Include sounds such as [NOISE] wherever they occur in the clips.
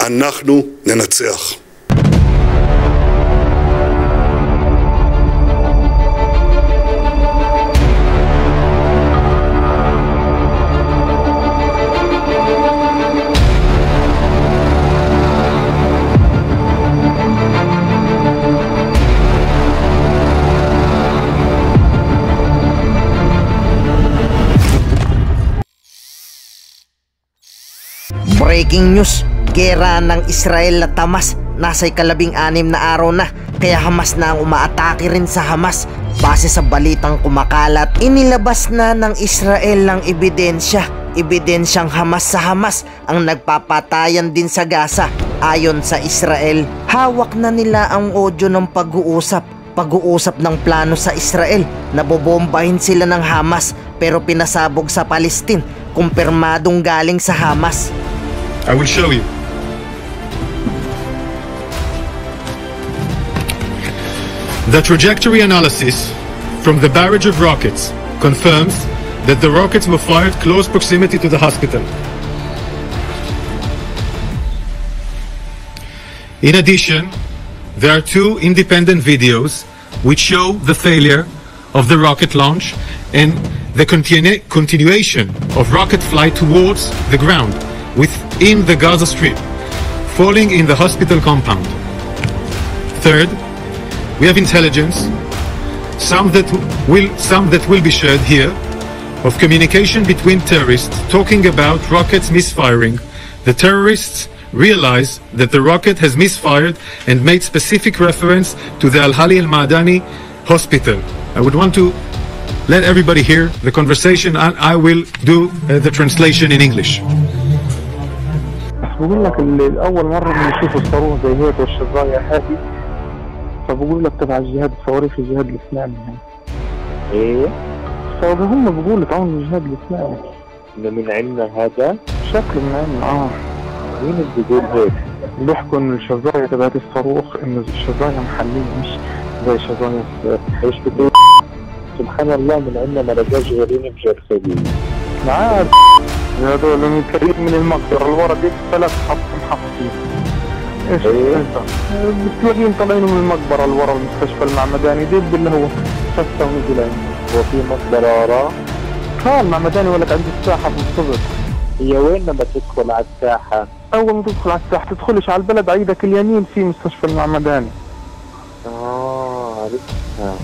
אנחנו ננצח. Breaking news, gera ng Israel na Tamas. Nasa ikalabing anim na araw na kaya Hamas na ang umaatake rin sa Hamas. Base sa balitang kumakalat inilabas na ng Israel ng ebidensya. Ebidensyang Hamas sa Hamas ang nagpapatayan din sa Gaza. Ayon sa Israel hawak na nila ang audio ng pag-uusap. Pag-uusap ng plano sa Israel. Na bobombahin sila ng Hamas pero pinasabog sa Palestine kumpirmadong galing sa Hamas. I will show you. The trajectory analysis from the barrage of rockets confirms that the rockets were fired close proximity to the hospital. In addition, there are two independent videos which show the failure of the rocket launch and the continu- continuation of rocket flight towards the ground within the Gaza Strip, falling in the hospital compound. Third, we have intelligence, some that will some that will be shared here, of communication between terrorists talking about rockets misfiring. The terrorists realize that the rocket has misfired and made specific reference to the Al Hali Al Madani hospital. I would want to let everybody hear the conversation and I will do uh, the translation in English. بقول لك اللي اول مره بنشوف الصاروخ زي هيك والشظايا هذه فبقول لك تبع الجهاد الصواريخ الجهاد الاسلامي يعني إيه؟ فهم بقولوا تعاون الجهاد الاسلامي إنه من عندنا هذا؟ شكل من عين آه. مين اللي بيقول هيك؟ بيحكوا ان الشظايا تبعت الصاروخ إنه الشظايا محلية مش زي شظايا إيش بتقول؟ سبحان الله من عندنا ما لقاش غيرين بجرثومين معاد هذول من كريم من المقدرة الورا دي ثلاث حط محطين إيش؟ انت بتلاقيهم طالعين من المقبرة الورا المستشفى المعمداني دب اللي هو خسة ونزل عندي وفي مقبرة وراه ها المعمداني ولك عند الساحة في الصبح هي وين لما تدخل على الساحة؟ أول ما تدخل على الساحة تدخلش على البلد عيدك اليمين في مستشفى المعمداني. آه عرفتها.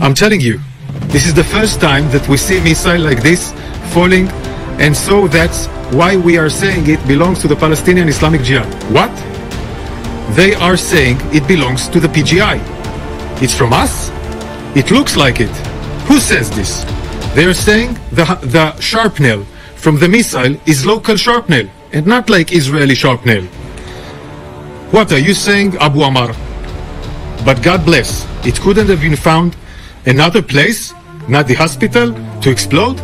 I'm telling you, this is the first time that we see missile like this falling, and so that's why we are saying it belongs to the Palestinian Islamic Jihad. What? They are saying it belongs to the PGI. It's from us? It looks like it. Who says this? They are saying the, the shrapnel from the missile is local shrapnel and not like Israeli shrapnel. What are you saying, Abu Amar? But God bless, it couldn't have been found another place, not the hospital, to explode?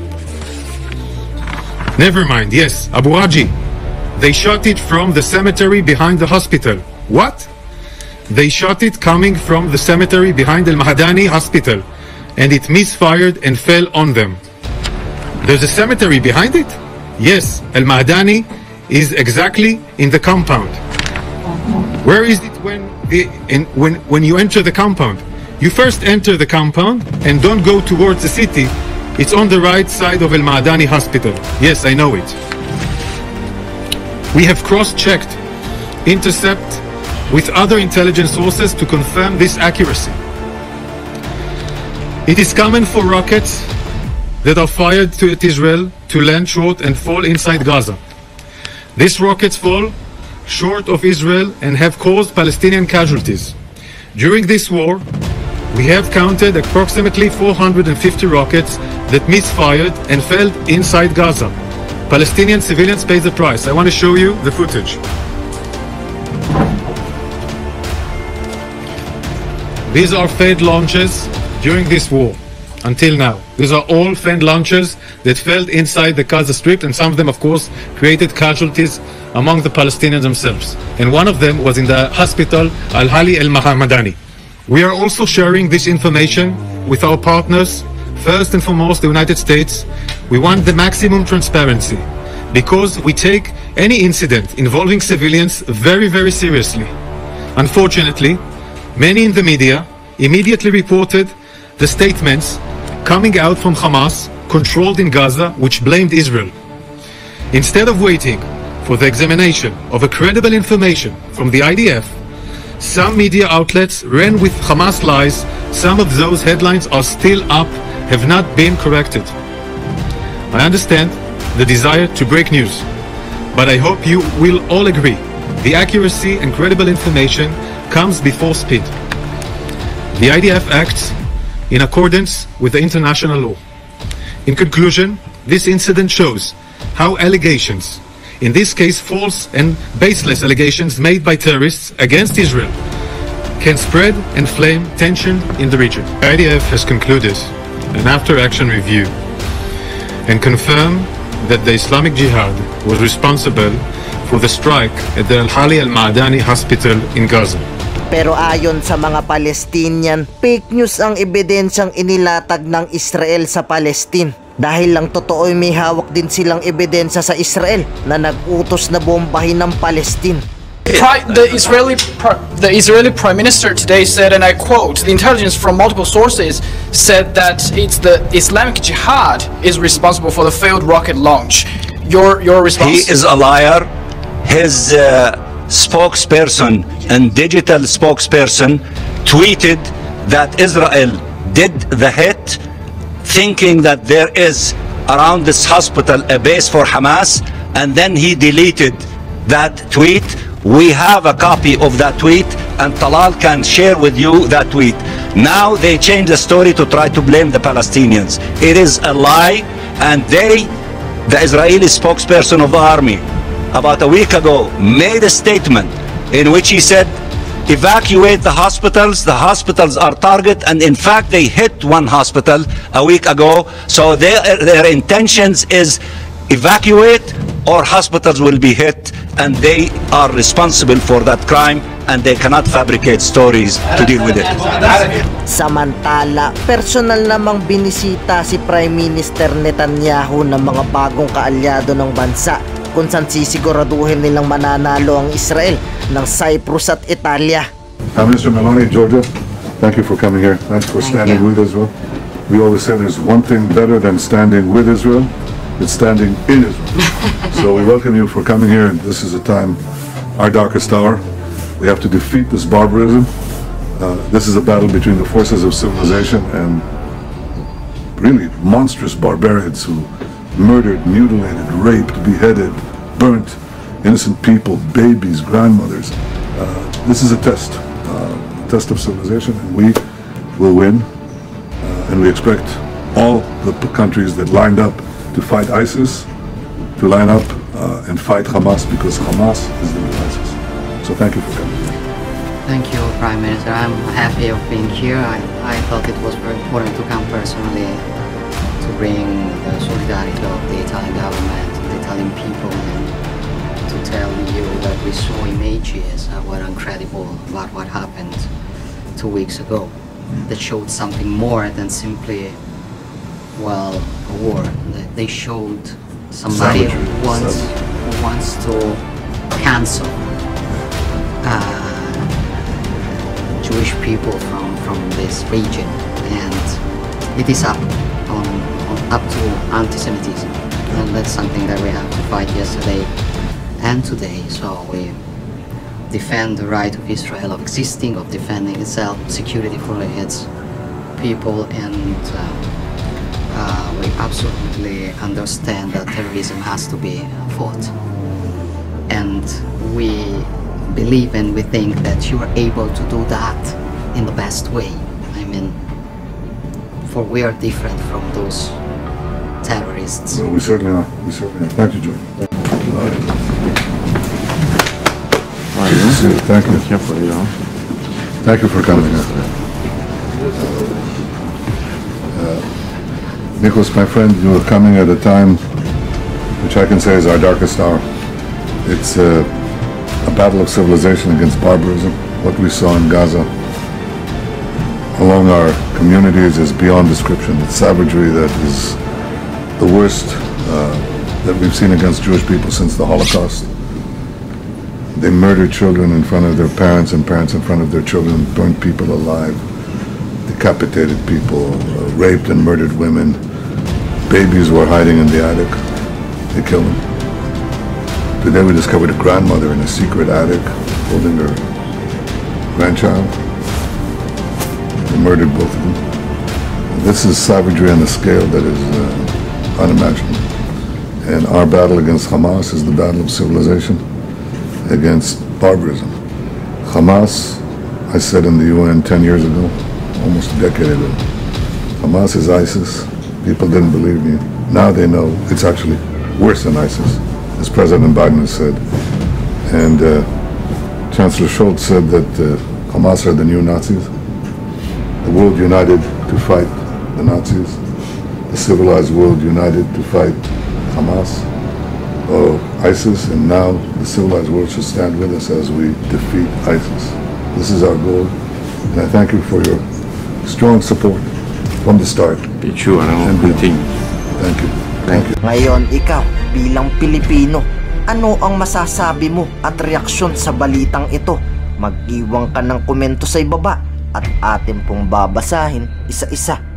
Never mind, yes, Abu Raji. They shot it from the cemetery behind the hospital. What? They shot it coming from the cemetery behind Al Mahadani hospital, and it misfired and fell on them. There's a cemetery behind it? Yes, Al Mahadani is exactly in the compound. Where is it when in, when when you enter the compound? You first enter the compound and don't go towards the city. It's on the right side of El Maadani Hospital. Yes, I know it. We have cross-checked Intercept with other intelligence sources to confirm this accuracy. It is common for rockets that are fired to at Israel to land short and fall inside Gaza. These rockets fall short of Israel and have caused Palestinian casualties. During this war, we have counted approximately 450 rockets that misfired and fell inside Gaza. Palestinian civilians pay the price. I want to show you the footage. These are failed launches during this war until now. These are all failed launches that fell inside the Gaza Strip, and some of them, of course, created casualties among the Palestinians themselves. And one of them was in the hospital Al Hali El Mahamadani. We are also sharing this information with our partners. First and foremost, the United States. We want the maximum transparency because we take any incident involving civilians very, very seriously. Unfortunately, many in the media immediately reported the statements coming out from Hamas controlled in Gaza which blamed Israel. Instead of waiting for the examination of a credible information from the IDF, some media outlets ran with Hamas lies. Some of those headlines are still up, have not been corrected. I understand the desire to break news, but I hope you will all agree the accuracy and credible information comes before speed. The IDF acts in accordance with the international law. In conclusion, this incident shows how allegations, in this case false and baseless allegations made by terrorists against Israel, can spread and flame tension in the region. The IDF has concluded an after-action review and confirmed that the Islamic Jihad was responsible for the strike at the Al-Hali Al-Ma'dani hospital in Gaza. Pero ayon sa mga Palestinian, fake news ang ebidensyang inilatag ng Israel sa Palestine. Dahil lang totoo may hawak din silang ebidensya sa Israel na nag-utos na bombahin ng Palestine. Pri- the Israeli the Israeli Prime Minister today said, and I quote: "The intelligence from multiple sources said that it's the Islamic Jihad is responsible for the failed rocket launch." Your your response? He is a liar. His uh, spokesperson and digital spokesperson tweeted that Israel did the hit, thinking that there is around this hospital a base for Hamas, and then he deleted that tweet. We have a copy of that tweet, and Talal can share with you that tweet. Now they change the story to try to blame the Palestinians. It is a lie, and they, the Israeli spokesperson of the army, about a week ago, made a statement in which he said, evacuate the hospitals. The hospitals are target, and in fact, they hit one hospital a week ago. So their, their intentions is evacuate or hospitals will be hit, and they are responsible for that crime, and they cannot fabricate stories to deal with it. Samantala, personal namang binisita si Prime Minister Netanyahu ng mga bagong kaalyado ng bansa kung saan sisiguraduhin nilang mananalo ang Israel ng Cyprus at Italia. Uh, Mr. Meloni, Giorgia, thank you for coming here. Thanks for standing with Israel. We always say there's one thing better than standing with Israel, it's standing in Israel. [LAUGHS] so we welcome you for coming here, and this is a time, our darkest hour. We have to defeat this barbarism. Uh, this is a battle between the forces of civilization and really monstrous barbarians who murdered, mutilated, raped, beheaded, burnt innocent people, babies, grandmothers. Uh, this is a test, uh, a test of civilization, and we will win. Uh, and we expect all the countries that lined up to fight ISIS to line up uh, and fight Hamas because Hamas is the new ISIS. So thank you for coming. Thank you, Prime Minister. I'm happy of being here. I, I thought it was very important to come personally to bring the solidarity of the Italian government, the Italian people, and to tell you that we saw images that were incredible about what happened two weeks ago that showed something more than simply, well, a war. They- They showed somebody Savagery, who wants, who wants to cancel uh, Jewish people from, from this region. And it is up up to anti-Semitism. And that's something that we have to fight yesterday and today. So we defend the right of Israel of existing of defending itself security for its people. And uh, uh, we absolutely understand that terrorism has to be fought. And we believe and we think that you are able to do that in the best way. I mean, for we are different from those terrorists. Well, we certainly are. We certainly are. Thank you, George. Thank you. Thank you for coming. Uh, Nicholas, my friend, you are coming at a time which I can say is our darkest hour. It's uh, a battle of civilization against barbarism. What we saw in Gaza along our communities is beyond description. It's savagery that is the worst uh, that we've seen against Jewish people since the Holocaust. They murdered children in front of their parents and parents in front of their children, burned people alive, decapitated people, uh, raped and murdered women. Babies were hiding in the attic. They killed them. Today we discovered a grandmother in a secret attic holding her grandchild. They murdered both of them. This is savagery on a scale that is uh, unimaginable. And our battle against Hamas is the battle of civilization against barbarism. Hamas, I said in the UN 10 years ago, almost a decade ago, Hamas is ISIS. People didn't believe me. Now they know it's actually worse than ISIS, as President Biden has said. And uh, Chancellor Scholz said that uh, Hamas are the new Nazis. The world united to fight the Nazis. The civilized world united to fight Hamas or ISIS, and now the civilized world should stand with us as we defeat ISIS. This is our goal, and I thank you for your strong support from the start. Be sure and And beyond. continue. Thank you. Thank you. Ngayon, ikaw, bilang Pilipino, ano ang masasabi mo at reaksyon sa balitang ito? Mag-iwang ka ng komento sa ibaba at atin pong babasahin isa-isa.